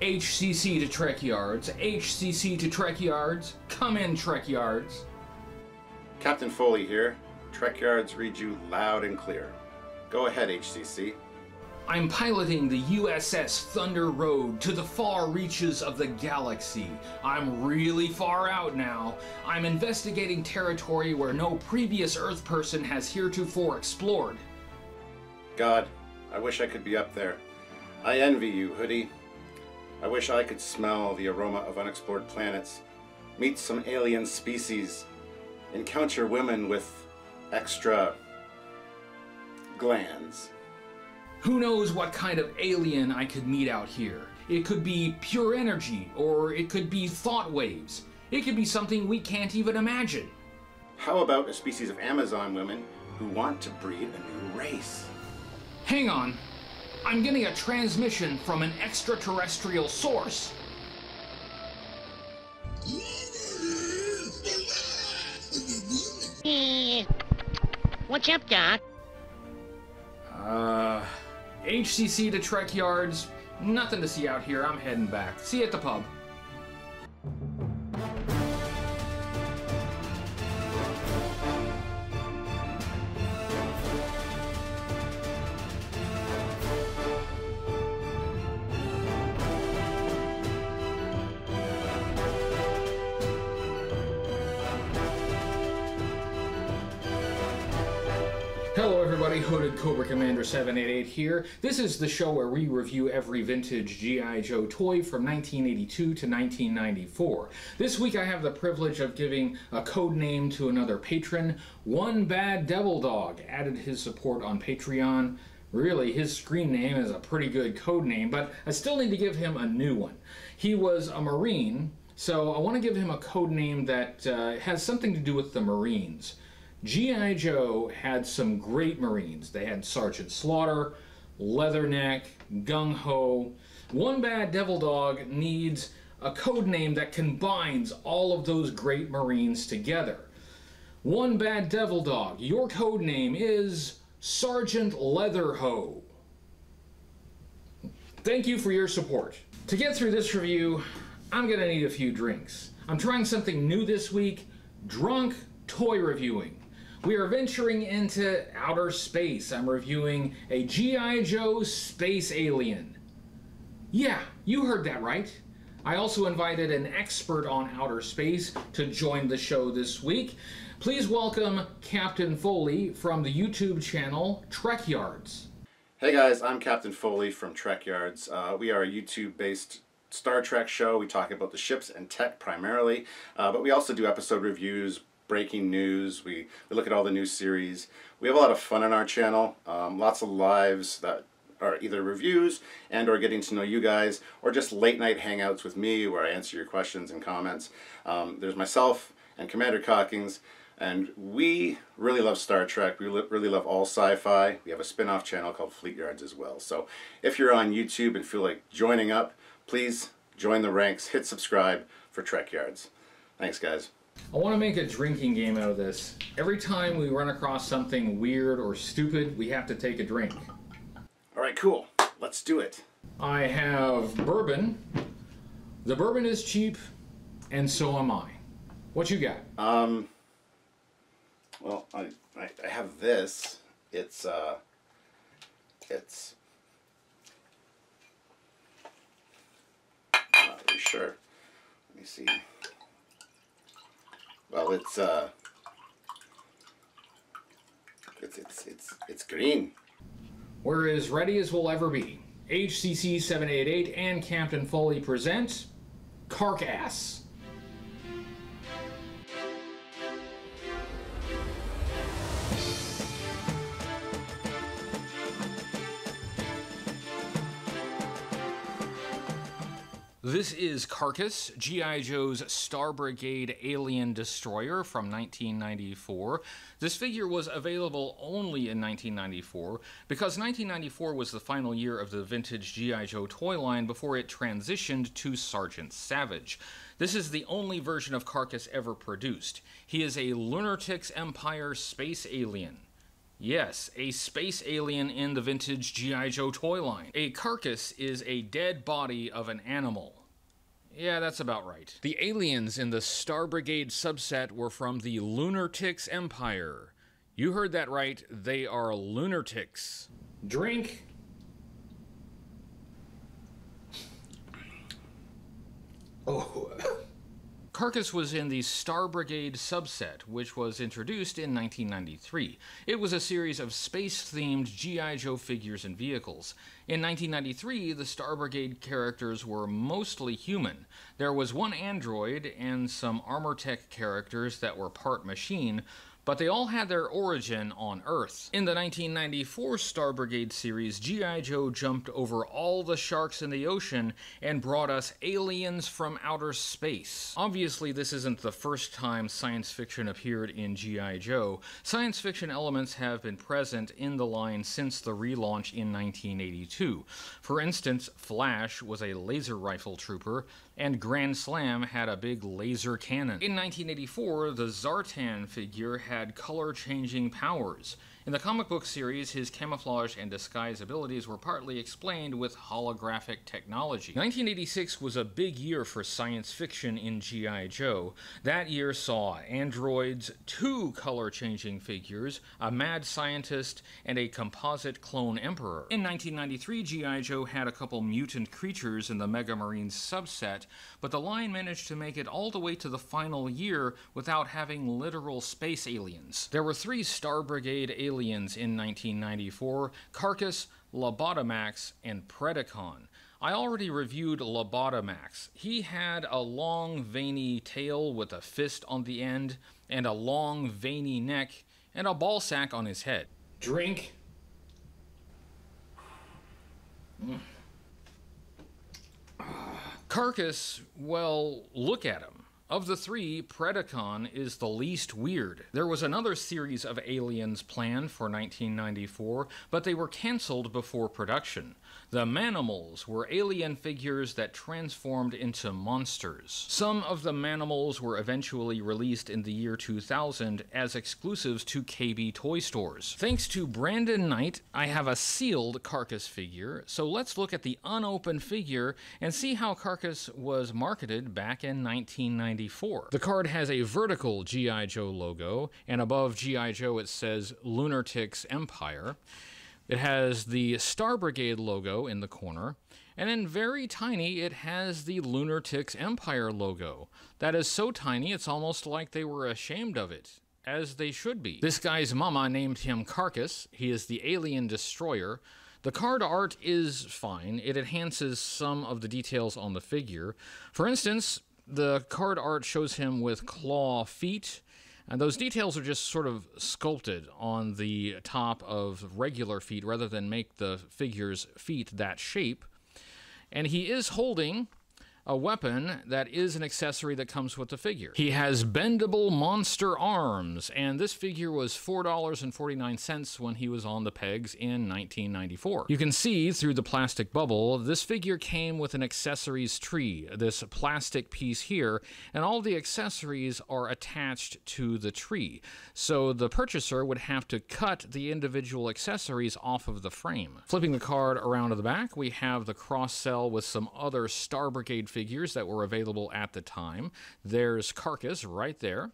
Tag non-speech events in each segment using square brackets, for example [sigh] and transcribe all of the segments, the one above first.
HCC to Trekyards, HCC to Trekyards, come in Trekyards. Captain Foley here. Trekyards read you loud and clear. Go ahead, HCC. I'm piloting the USS Thunder Road to the far reaches of the galaxy. I'm really far out now. I'm investigating territory where no previous Earth person has heretofore explored. God, I wish I could be up there. I envy you, Hoodie. I wish I could smell the aroma of unexplored planets, meet some alien species, encounter women with extra glands. Who knows what kind of alien I could meet out here? It could be pure energy, or it could be thought waves. It could be something we can't even imagine. How about a species of Amazon women who want to breed a new race? Hang on. I'm getting a transmission from an extraterrestrial source. [laughs] What's up, Doc? Uh, HCC to Trek Yards. Nothing to see out here. I'm heading back. See you at the pub. Commander788 here. This is the show where we review every vintage G.I. Joe toy from 1982 to 1994. This week I have the privilege of giving a code name to another patron. One Bad Devil Dog added his support on Patreon. Really, his screen name is a pretty good code name, but I still need to give him a new one. He was a Marine, so I want to give him a code name that uh, has something to do with the Marines. G.I. Joe had some great Marines. They had Sergeant Slaughter, Leatherneck, Gung Ho. One Bad Devil Dog needs a code name that combines all of those great Marines together. One Bad Devil Dog, your code name is Sergeant Leatherho. Thank you for your support. To get through this review, I'm gonna need a few drinks. I'm trying something new this week drunk toy reviewing. We are venturing into outer space. I'm reviewing a G.I. Joe Space Alien. Yeah, you heard that right. I also invited an expert on outer space to join the show this week. Please welcome Captain Foley from the YouTube channel Trek Yards. Hey guys, I'm Captain Foley from Trekyards. Uh, we are a YouTube-based Star Trek show. We talk about the ships and tech primarily, uh, but we also do episode reviews, breaking news. We, we look at all the new series. We have a lot of fun on our channel. Um, lots of lives that are either reviews and or getting to know you guys or just late night hangouts with me where I answer your questions and comments. Um, there's myself and Commander Cockings and we really love Star Trek. We really love all sci-fi. We have a spin-off channel called Fleet Yards as well. So if you're on YouTube and feel like joining up, please join the ranks, hit subscribe for Trekyards. Thanks guys. I want to make a drinking game out of this. Every time we run across something weird or stupid, we have to take a drink. All right, cool. Let's do it. I have bourbon. The bourbon is cheap, and so am I. What you got? Um, well, I, I, I have this. It's, uh, it's, I'm not really sure. Let me see. Well, it's, uh, it's, it's, it's, it's green. We're as ready as we'll ever be. HCC 788 and Captain Foley present Carcass. This is Carcass, G.I. Joe's Star Brigade Alien Destroyer from 1994. This figure was available only in 1994 because 1994 was the final year of the vintage G.I. Joe toy line before it transitioned to Sergeant Savage. This is the only version of Carcass ever produced. He is a Lunartix Empire space alien. Yes, a space alien in the vintage G.I. Joe toy line. A carcass is a dead body of an animal. Yeah, that's about right. The aliens in the Star Brigade subset were from the Lunartix Empire. You heard that right, they are lunatics. Drink. Oh. [laughs] Carcass was in the Star Brigade subset, which was introduced in 1993. It was a series of space themed G.I. Joe figures and vehicles. In 1993, the Star Brigade characters were mostly human. There was one android and some Armortech characters that were part machine, but they all had their origin on Earth. In the 1994 Star Brigade series, G.I. Joe jumped over all the sharks in the ocean and brought us aliens from outer space. Obviously, this isn't the first time science fiction appeared in G.I. Joe. Science fiction elements have been present in the line since the relaunch in 1982. For instance, Flash was a laser rifle trooper, and Grand Slam had a big laser cannon. In 1984, the Zartan figure had color changing powers. In the comic book series, his camouflage and disguise abilities were partly explained with holographic technology. 1986 was a big year for science fiction in G.I. Joe. That year saw androids, two color changing figures, a mad scientist, and a composite clone emperor. In 1993, G.I. Joe had a couple mutant creatures in the Mega Marines subset, but the line managed to make it all the way to the final year without having literal space aliens. There were three Star Brigade aliens aliens in 1994 Carcass, Lobotomax, and Predacon. I already reviewed Lobotomax. He had a long, veiny tail with a fist on the end, and a long, veiny neck, and a ball sack on his head. Drink. Mm. Carcass, well, look at him. Of the three, Predacon is the least weird. There was another series of aliens planned for 1994, but they were cancelled before production. The Manimals were alien figures that transformed into monsters. Some of the Manimals were eventually released in the year 2000 as exclusives to KB toy stores. Thanks to Brandon Knight, I have a sealed Carcass figure, so let's look at the unopened figure and see how Carcass was marketed back in 1994. The card has a vertical G.I. Joe logo, and above G.I. Joe it says Lunartix Empire. It has the Star Brigade logo in the corner, and then very tiny, it has the Lunartix Empire logo. That is so tiny, it's almost like they were ashamed of it, as they should be. This guy's mama named him Carcass. He is the alien destroyer. The card art is fine. It enhances some of the details on the figure. For instance, the card art shows him with claw feet and those details are just sort of sculpted on the top of regular feet rather than make the figure's feet that shape. And he is holding a weapon that is an accessory that comes with the figure. He has bendable monster arms, and this figure was $4.49 when he was on the pegs in 1994. You can see through the plastic bubble, this figure came with an accessories tree, this plastic piece here, and all the accessories are attached to the tree. So the purchaser would have to cut the individual accessories off of the frame. Flipping the card around to the back, we have the cross cell with some other Star Brigade figures that were available at the time. There's Carcass right there.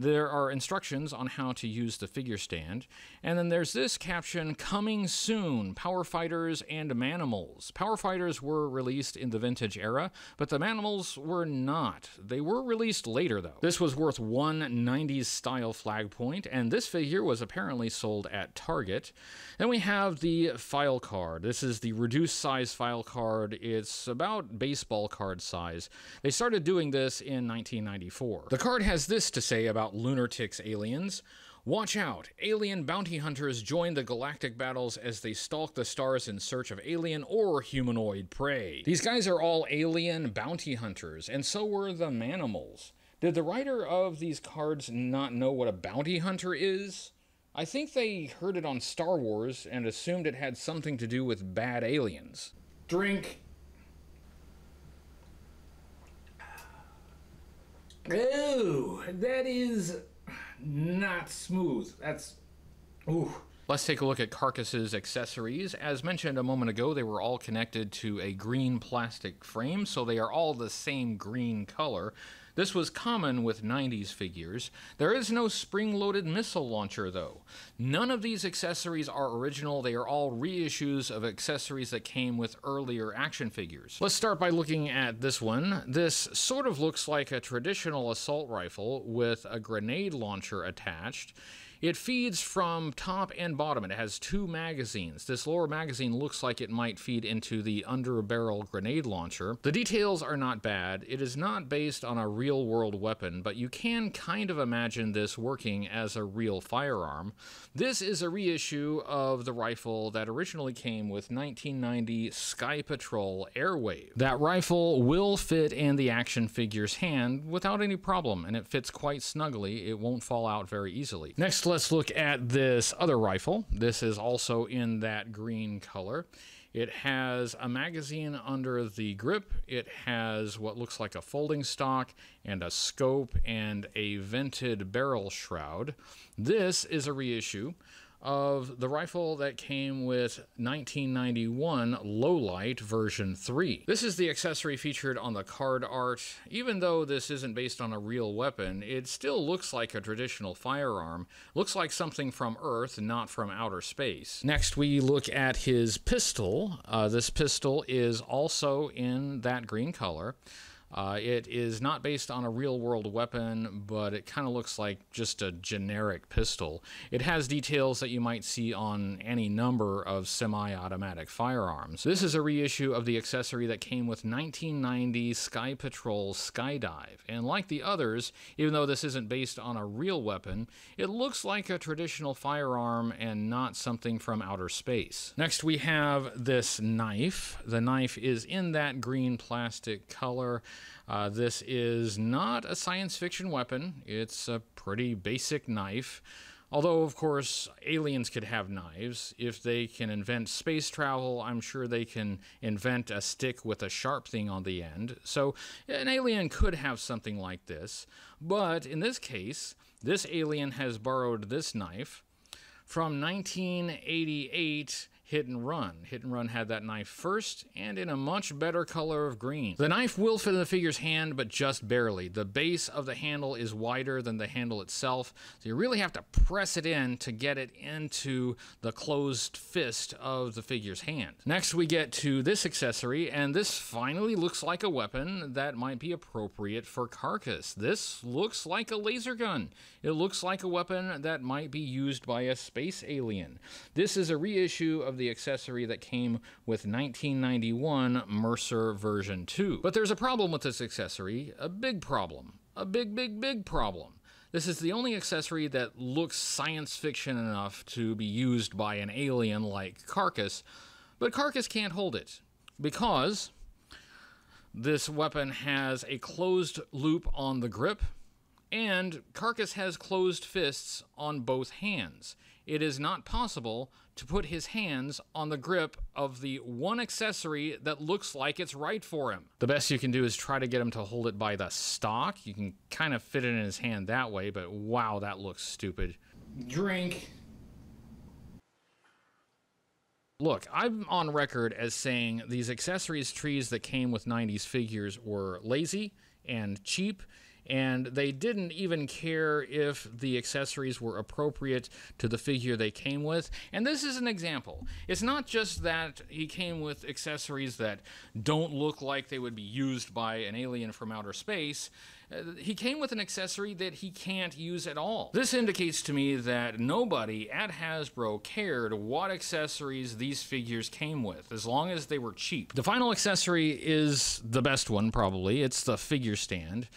There are instructions on how to use the figure stand. And then there's this caption Coming soon Power Fighters and Manimals. Power Fighters were released in the vintage era, but the Manimals were not. They were released later, though. This was worth one 90s style flag point, and this figure was apparently sold at Target. Then we have the file card. This is the reduced size file card. It's about baseball card size. They started doing this in 1994. The card has this to say about about Lunartix aliens. Watch out! Alien bounty hunters join the galactic battles as they stalk the stars in search of alien or humanoid prey. These guys are all alien bounty hunters, and so were the Manimals. Did the writer of these cards not know what a bounty hunter is? I think they heard it on Star Wars and assumed it had something to do with bad aliens. Drink. Oh, that is not smooth. That's. Ooh. Let's take a look at Carcass's accessories. As mentioned a moment ago, they were all connected to a green plastic frame, so they are all the same green color. This was common with 90s figures. There is no spring loaded missile launcher, though. None of these accessories are original, they are all reissues of accessories that came with earlier action figures. Let's start by looking at this one. This sort of looks like a traditional assault rifle with a grenade launcher attached. It feeds from top and bottom. It has two magazines. This lower magazine looks like it might feed into the under barrel grenade launcher. The details are not bad. It is not based on a real world weapon, but you can kind of imagine this working as a real firearm. This is a reissue of the rifle that originally came with 1990 Sky Patrol Airwave. That rifle will fit in the action figure's hand without any problem, and it fits quite snugly. It won't fall out very easily. Next, let's look at this other rifle. This is also in that green color. It has a magazine under the grip. It has what looks like a folding stock and a scope and a vented barrel shroud. This is a reissue of the rifle that came with 1991 Lowlight version 3. This is the accessory featured on the card art. Even though this isn't based on a real weapon, it still looks like a traditional firearm. Looks like something from Earth, not from outer space. Next, we look at his pistol. Uh, this pistol is also in that green color. Uh, it is not based on a real world weapon, but it kind of looks like just a generic pistol. It has details that you might see on any number of semi automatic firearms. This is a reissue of the accessory that came with 1990 Sky Patrol Skydive, and like the others, even though this isn't based on a real weapon, it looks like a traditional firearm and not something from outer space. Next, we have this knife. The knife is in that green plastic color. Uh, this is not a science fiction weapon, it's a pretty basic knife. Although, of course, aliens could have knives. If they can invent space travel, I'm sure they can invent a stick with a sharp thing on the end. So, an alien could have something like this. But in this case, this alien has borrowed this knife from 1988 Hit and Run. Hit and Run had that knife first, and in a much better color of green. The knife will fit in the figure's hand, but just barely. The base of the handle is wider than the handle itself, so you really have to press it in to get it into the closed fist of the figure's hand. Next, we get to this accessory, and this finally looks like a weapon that might be appropriate for Carcass. This looks like a laser gun. It looks like a weapon that might be used by a space alien. This is a reissue of the accessory that came with 1991 Mercer version 2. But there's a problem with this accessory, a big problem. A big, big, big problem. This is the only accessory that looks science fiction enough to be used by an alien like Carcass, but Carcass can't hold it because this weapon has a closed loop on the grip and Carcass has closed fists on both hands. It is not possible to put his hands on the grip of the one accessory that looks like it's right for him. The best you can do is try to get him to hold it by the stock. You can kind of fit it in his hand that way, but wow, that looks stupid. Drink. Look, I'm on record as saying these accessories trees that came with 90s figures were lazy and cheap and they didn't even care if the accessories were appropriate to the figure they came with. And this is an example. It's not just that he came with accessories that don't look like they would be used by an alien from outer space. Uh, he came with an accessory that he can't use at all. This indicates to me that nobody at Hasbro cared what accessories these figures came with, as long as they were cheap. The final accessory is the best one, probably. It's the figure stand.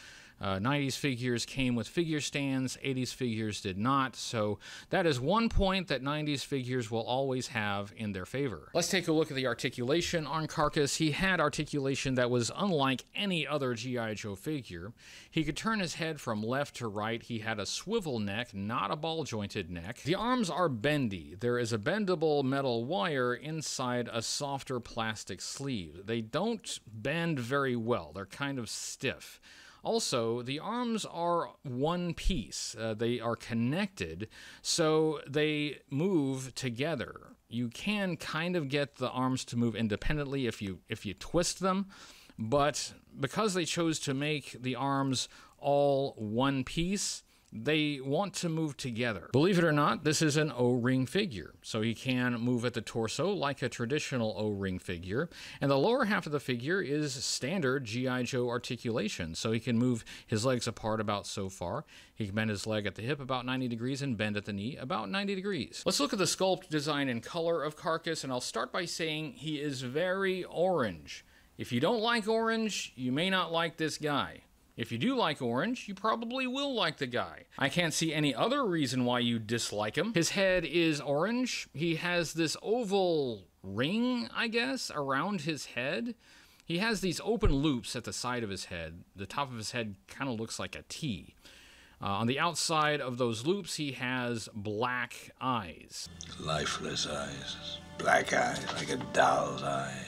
Uh, 90s figures came with figure stands, 80s figures did not. So that is one point that 90s figures will always have in their favor. Let's take a look at the articulation on Carcass. He had articulation that was unlike any other G.I. Joe figure. He could turn his head from left to right. He had a swivel neck, not a ball jointed neck. The arms are bendy. There is a bendable metal wire inside a softer plastic sleeve. They don't bend very well, they're kind of stiff. Also, the arms are one piece. Uh, they are connected, so they move together. You can kind of get the arms to move independently if you if you twist them, but because they chose to make the arms all one piece, they want to move together. Believe it or not, this is an O-ring figure, so he can move at the torso like a traditional O-ring figure, and the lower half of the figure is standard G.I. Joe articulation, so he can move his legs apart about so far. He can bend his leg at the hip about 90 degrees and bend at the knee about 90 degrees. Let's look at the sculpt, design, and color of Carcass, and I'll start by saying he is very orange. If you don't like orange, you may not like this guy. If you do like Orange, you probably will like the guy. I can't see any other reason why you dislike him. His head is orange. He has this oval ring, I guess, around his head. He has these open loops at the side of his head. The top of his head kind of looks like a T. Uh, on the outside of those loops, he has black eyes. Lifeless eyes. Black eyes, like a doll's eyes.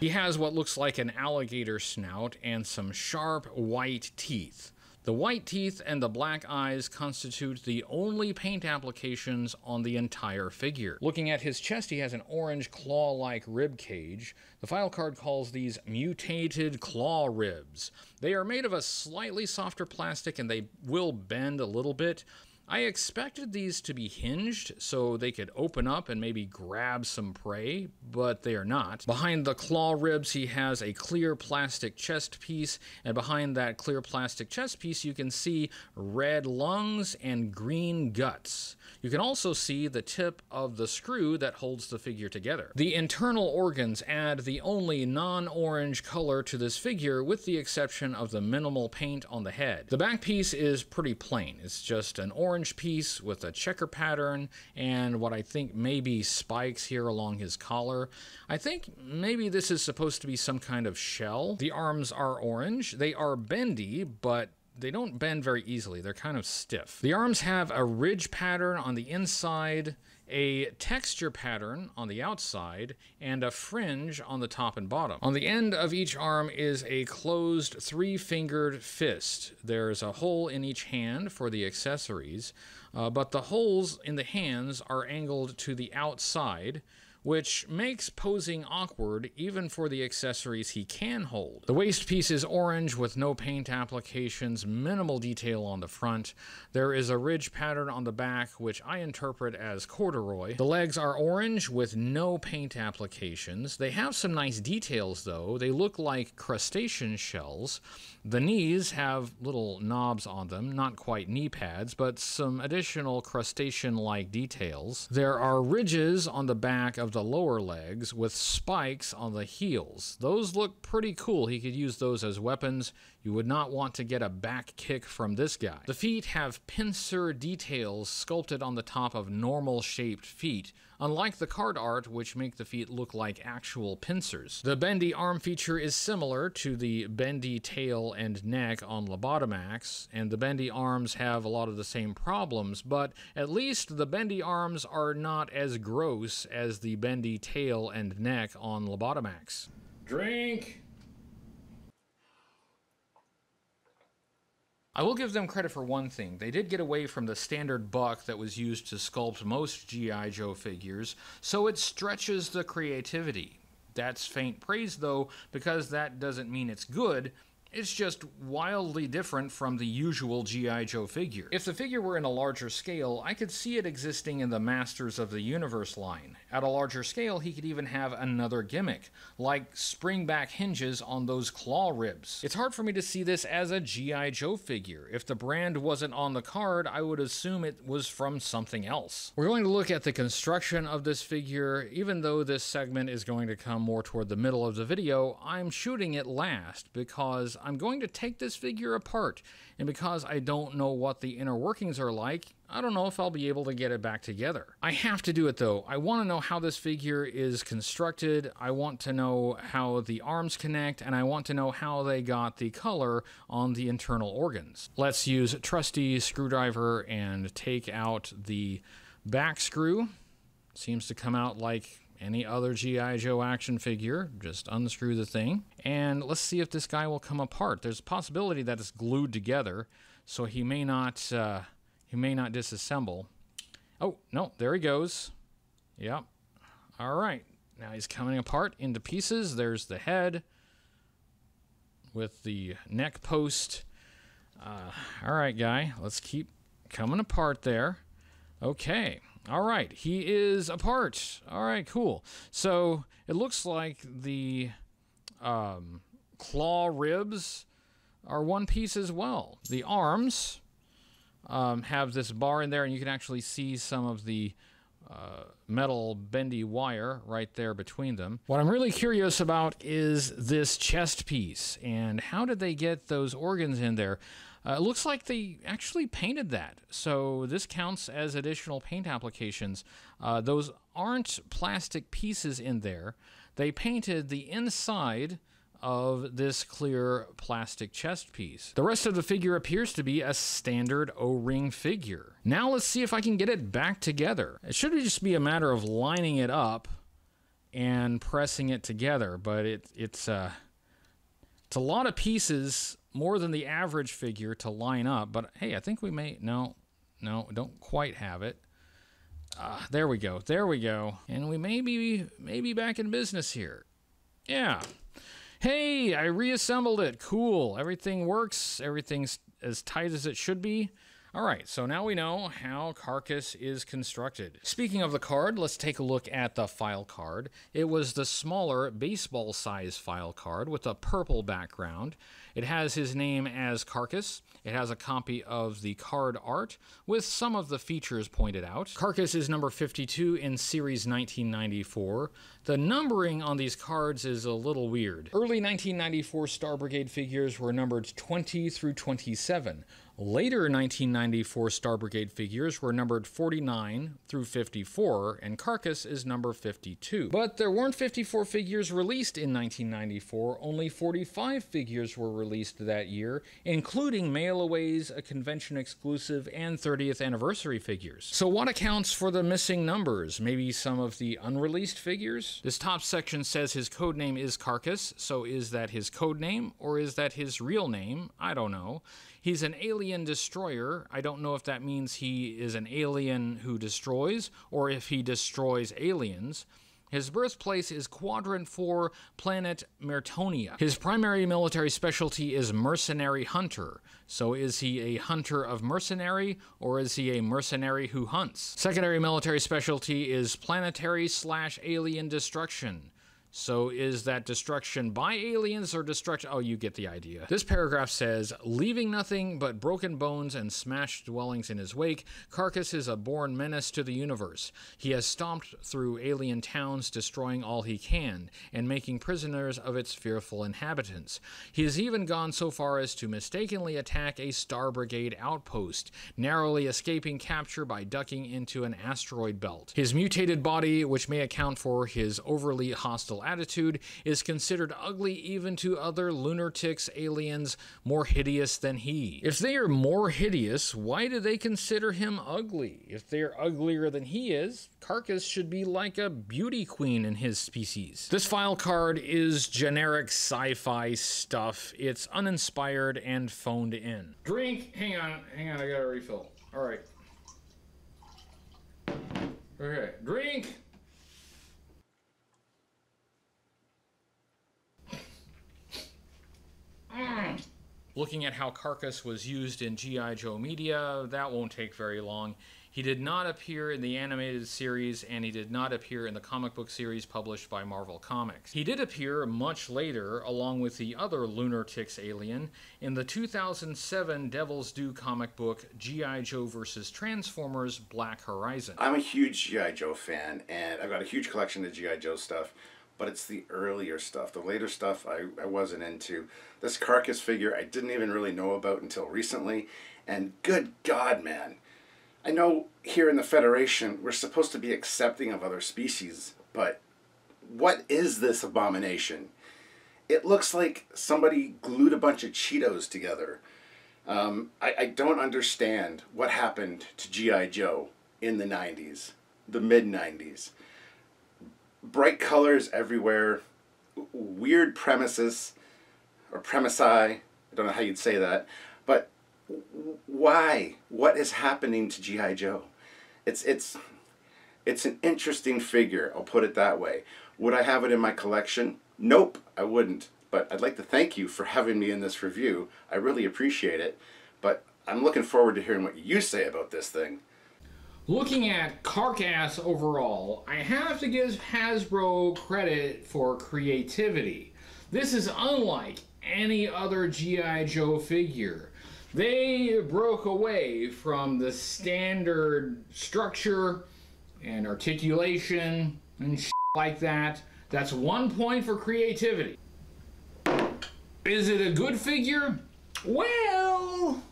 He has what looks like an alligator snout and some sharp white teeth. The white teeth and the black eyes constitute the only paint applications on the entire figure. Looking at his chest, he has an orange claw like rib cage. The file card calls these mutated claw ribs. They are made of a slightly softer plastic and they will bend a little bit. I expected these to be hinged so they could open up and maybe grab some prey, but they are not. Behind the claw ribs, he has a clear plastic chest piece, and behind that clear plastic chest piece, you can see red lungs and green guts. You can also see the tip of the screw that holds the figure together. The internal organs add the only non-orange color to this figure with the exception of the minimal paint on the head. The back piece is pretty plain. It's just an orange piece with a checker pattern and what I think may be spikes here along his collar. I think maybe this is supposed to be some kind of shell. The arms are orange. They are bendy, but they don't bend very easily. They're kind of stiff. The arms have a ridge pattern on the inside, a texture pattern on the outside, and a fringe on the top and bottom. On the end of each arm is a closed three-fingered fist. There's a hole in each hand for the accessories, uh, but the holes in the hands are angled to the outside, which makes posing awkward even for the accessories he can hold. The waist piece is orange with no paint applications, minimal detail on the front. There is a ridge pattern on the back, which I interpret as corduroy. The legs are orange with no paint applications. They have some nice details though. They look like crustacean shells. The knees have little knobs on them, not quite knee pads, but some additional crustacean like details. There are ridges on the back of the lower legs with spikes on the heels. Those look pretty cool. He could use those as weapons. You would not want to get a back kick from this guy. The feet have pincer details sculpted on the top of normal shaped feet, unlike the card art, which make the feet look like actual pincers. The bendy arm feature is similar to the bendy tail and neck on Lobotomax, and the bendy arms have a lot of the same problems, but at least the bendy arms are not as gross as the bendy tail and neck on Lobotomax. Drink! I will give them credit for one thing. They did get away from the standard buck that was used to sculpt most G.I. Joe figures, so it stretches the creativity. That's faint praise, though, because that doesn't mean it's good. It's just wildly different from the usual G.I. Joe figure. If the figure were in a larger scale, I could see it existing in the Masters of the Universe line. At a larger scale, he could even have another gimmick, like spring-back hinges on those claw ribs. It's hard for me to see this as a G.I. Joe figure. If the brand wasn't on the card, I would assume it was from something else. We're going to look at the construction of this figure. Even though this segment is going to come more toward the middle of the video, I'm shooting it last because I'm going to take this figure apart, and because I don't know what the inner workings are like, I don't know if I'll be able to get it back together. I have to do it though. I want to know how this figure is constructed, I want to know how the arms connect, and I want to know how they got the color on the internal organs. Let's use a trusty screwdriver and take out the back screw. Seems to come out like any other G.I. Joe action figure. Just unscrew the thing. And let's see if this guy will come apart. There's a possibility that it's glued together, so he may not, uh, he may not disassemble. Oh, no, there he goes. Yep. All right. Now he's coming apart into pieces. There's the head with the neck post. Uh, all right, guy. Let's keep coming apart there. Okay. All right. He is apart. All right, cool. So it looks like the um, claw ribs are one piece as well. The arms um, have this bar in there, and you can actually see some of the uh, metal bendy wire right there between them. What I'm really curious about is this chest piece and how did they get those organs in there? Uh, it looks like they actually painted that. So this counts as additional paint applications. Uh, those aren't plastic pieces in there. They painted the inside of this clear plastic chest piece. The rest of the figure appears to be a standard O-ring figure. Now let's see if I can get it back together. It should just be a matter of lining it up and pressing it together, but it, it's, uh, it's a lot of pieces, more than the average figure to line up, but hey, I think we may, no, no, don't quite have it. Uh, there we go, there we go. And we may be, may be back in business here. Yeah. Hey, I reassembled it. Cool. Everything works. Everything's as tight as it should be. All right, so now we know how Carcass is constructed. Speaking of the card, let's take a look at the file card. It was the smaller baseball size file card with a purple background. It has his name as Carcass. It has a copy of the card art with some of the features pointed out. Carcass is number 52 in Series 1994. The numbering on these cards is a little weird. Early 1994 Star Brigade figures were numbered 20 through 27. Later 1994 Star Brigade figures were numbered 49 through 54, and Carcass is number 52. But there weren't 54 figures released in 1994, only 45 figures were released that year, including mail-aways, a convention exclusive, and 30th anniversary figures. So what accounts for the missing numbers? Maybe some of the unreleased figures? This top section says his code name is Carcass, so is that his code name, or is that his real name? I don't know. He's an alien destroyer. I don't know if that means he is an alien who destroys or if he destroys aliens. His birthplace is Quadrant 4, planet Mertonia. His primary military specialty is mercenary hunter. So is he a hunter of mercenary, or is he a mercenary who hunts? Secondary military specialty is planetary slash alien destruction. So is that destruction by aliens or destruction? Oh, you get the idea. This paragraph says, leaving nothing but broken bones and smashed dwellings in his wake, Carcass is a born menace to the universe. He has stomped through alien towns, destroying all he can, and making prisoners of its fearful inhabitants. He has even gone so far as to mistakenly attack a Star Brigade outpost, narrowly escaping capture by ducking into an asteroid belt. His mutated body, which may account for his overly hostile attitude is considered ugly even to other Lunartix aliens more hideous than he. If they are more hideous, why do they consider him ugly? If they're uglier than he is, Carcass should be like a beauty queen in his species. This file card is generic sci-fi stuff. It's uninspired and phoned in. Drink. Hang on. Hang on. I got a refill. All right. Okay. Drink. Mm. Looking at how Carcass was used in G.I. Joe media, that won't take very long. He did not appear in the animated series, and he did not appear in the comic book series published by Marvel Comics. He did appear much later, along with the other Lunartix alien, in the 2007 Devil's Due comic book G.I. Joe vs. Transformers Black Horizon. I'm a huge G.I. Joe fan, and I've got a huge collection of G.I. Joe stuff but it's the earlier stuff. The later stuff I, I wasn't into. This carcass figure I didn't even really know about until recently. And good God, man. I know here in the Federation we're supposed to be accepting of other species, but what is this abomination? It looks like somebody glued a bunch of Cheetos together. Um, I, I don't understand what happened to G.I. Joe in the 90s, the mid 90s bright colors everywhere, weird premises or premisi. I don't know how you'd say that, but why? What is happening to GI Joe? It's it's it's an interesting figure. I'll put it that way. Would I have it in my collection? Nope, I wouldn't. But I'd like to thank you for having me in this review. I really appreciate it. But I'm looking forward to hearing what you say about this thing. Looking at Carcass overall, I have to give Hasbro credit for creativity. This is unlike any other G.I. Joe figure. They broke away from the standard structure and articulation and shit like that. That's one point for creativity. Is it a good figure? Well,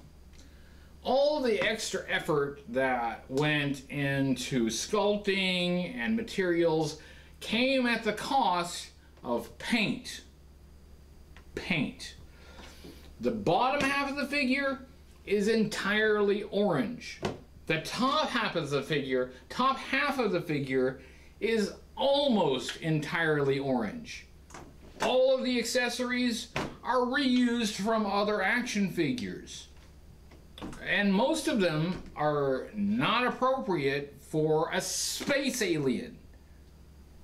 all the extra effort that went into sculpting and materials came at the cost of paint. Paint. The bottom half of the figure is entirely orange. The top half of the figure, top half of the figure is almost entirely orange. All of the accessories are reused from other action figures and most of them are not appropriate for a space alien.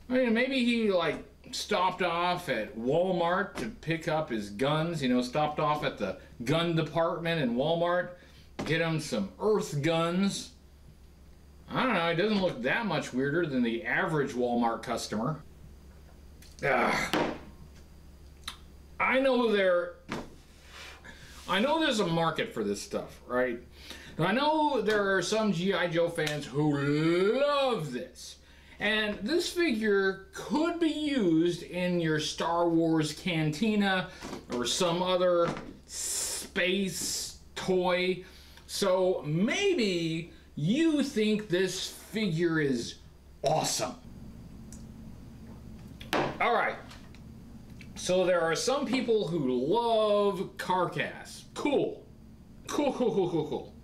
I mean, maybe he like stopped off at Walmart to pick up his guns, you know, stopped off at the gun department in Walmart, get him some Earth guns. I don't know, it doesn't look that much weirder than the average Walmart customer. Ugh. I know they're I know there's a market for this stuff, right? I know there are some G.I. Joe fans who love this. And this figure could be used in your Star Wars cantina or some other space toy. So maybe you think this figure is awesome. All right. So there are some people who love Carcass. Cool. Cool, cool, cool, cool, cool.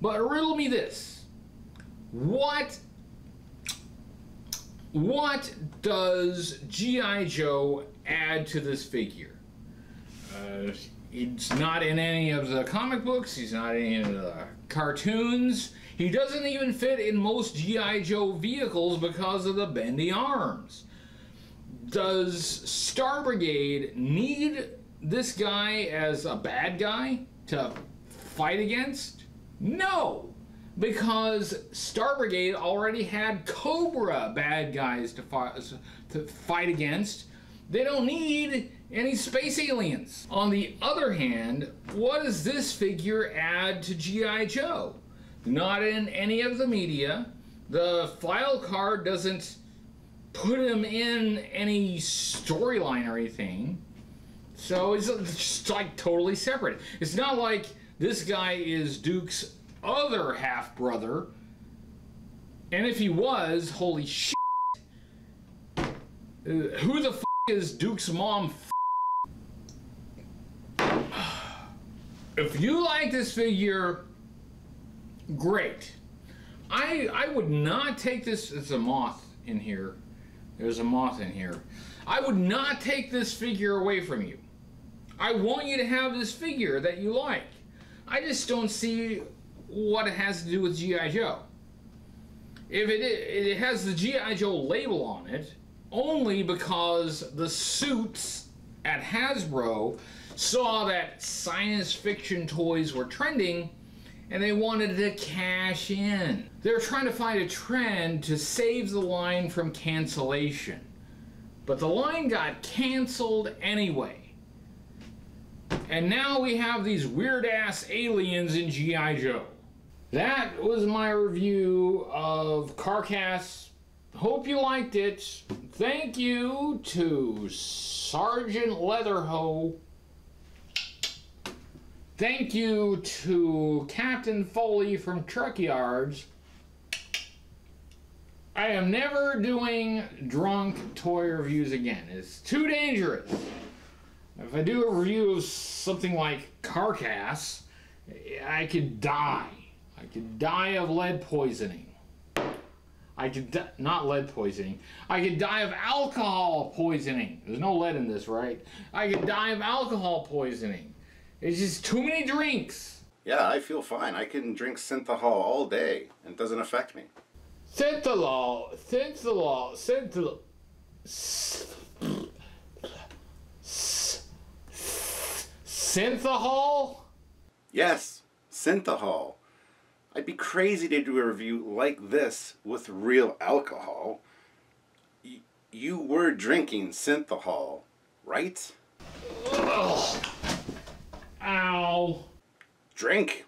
But riddle me this. What what does G.I. Joe add to this figure? Uh, he's not in any of the comic books, he's not in any of the cartoons. He doesn't even fit in most G.I. Joe vehicles because of the bendy arms does Star Brigade need this guy as a bad guy to fight against? No, because Star Brigade already had Cobra bad guys to fight, to fight against. They don't need any space aliens. On the other hand, what does this figure add to G.I. Joe? Not in any of the media. The file card doesn't put him in any storyline or anything. So it's just like totally separate. It's not like this guy is Duke's other half brother. And if he was, holy shit. Uh, who the f is Duke's mom? [sighs] if you like this figure, great. I I would not take this as a moth in here. There's a moth in here. I would not take this figure away from you. I want you to have this figure that you like. I just don't see what it has to do with G.I. Joe. If it, it has the G.I. Joe label on it, only because the suits at Hasbro saw that science fiction toys were trending and they wanted to cash in. They were trying to find a trend to save the line from cancellation. But the line got canceled anyway. And now we have these weird ass aliens in G.I. Joe. That was my review of Carcass. Hope you liked it. Thank you to Sergeant Leatherhoe. Thank you to Captain Foley from Trekyards. I am never doing drunk toy reviews again. It's too dangerous. If I do a review of something like Carcass, I could die. I could die of lead poisoning. I could di- not lead poisoning. I could die of alcohol poisoning. There's no lead in this, right? I could die of alcohol poisoning. It's just too many drinks. Yeah, I feel fine. I can drink synthahol all day and it doesn't affect me. Synthahol, synthahol, synthahol. Synthahol? Yes, synthahol. I'd be crazy to do a review like this with real alcohol. Y- you were drinking synthahol, right? Ugh. Ow. Drink.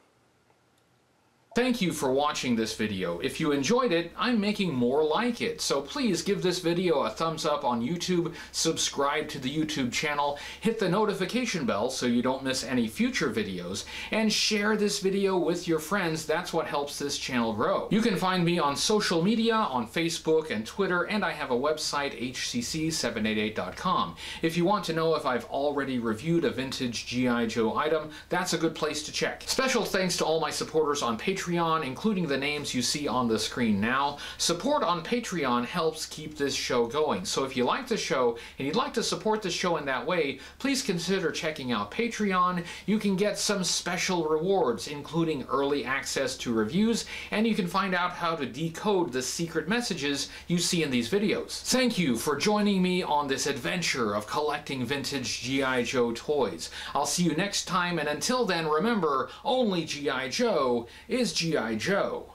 Thank you for watching this video. If you enjoyed it, I'm making more like it. So please give this video a thumbs up on YouTube, subscribe to the YouTube channel, hit the notification bell so you don't miss any future videos, and share this video with your friends. That's what helps this channel grow. You can find me on social media, on Facebook and Twitter, and I have a website, hcc788.com. If you want to know if I've already reviewed a vintage G.I. Joe item, that's a good place to check. Special thanks to all my supporters on Patreon Patreon, including the names you see on the screen now. Support on Patreon helps keep this show going. So if you like the show and you'd like to support the show in that way, please consider checking out Patreon. You can get some special rewards, including early access to reviews, and you can find out how to decode the secret messages you see in these videos. Thank you for joining me on this adventure of collecting vintage G.I. Joe toys. I'll see you next time, and until then, remember, only G.I. Joe is G.I. Joe.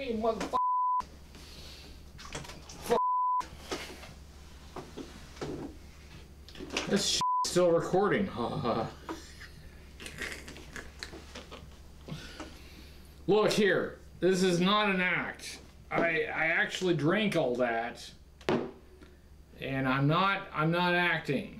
Motherfucker. This still recording. Look here. This is not an act. I I actually drank all that. And I'm not I'm not acting.